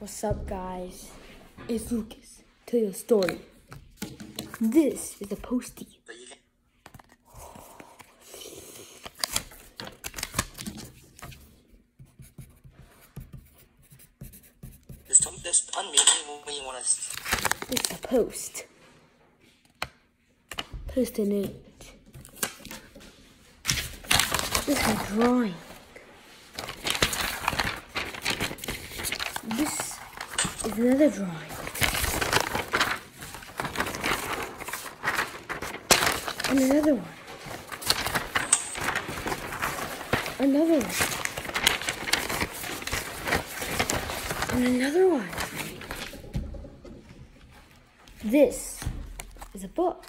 What's up, guys? It's Lucas. Tell you a story. This is a postie. So you can just, just unmute me when you want to. This is a post. Post a note. This is a drawing. This is another drawing. And another one. Another one. And another one. This is a book.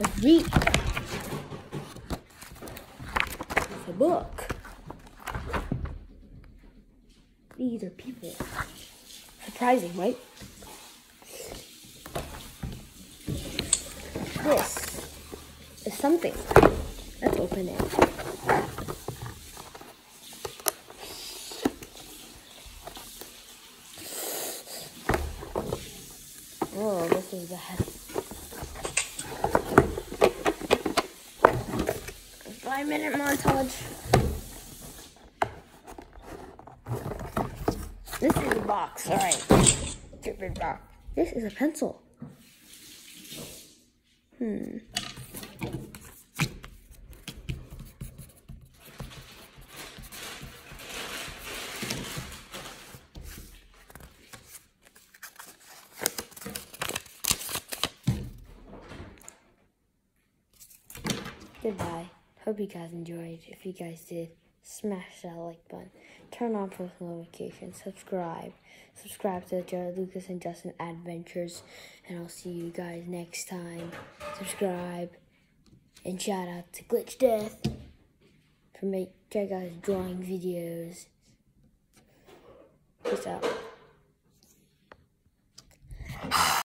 Let's read. It's a book. These are people. Surprising, right? This is something. Let's open it. Oh, this is bad. Five minute montage. This is a box, alright. Stupid box. This is a pencil. Hmm. Goodbye. Hope you guys enjoyed. If you guys did, smash that like button. Turn on post notifications. Subscribe. Subscribe to Jared Lucas and Justin Adventures. And I'll see you guys next time. Subscribe. And shout out to Glitch Death for make check out his drawing videos. Peace out.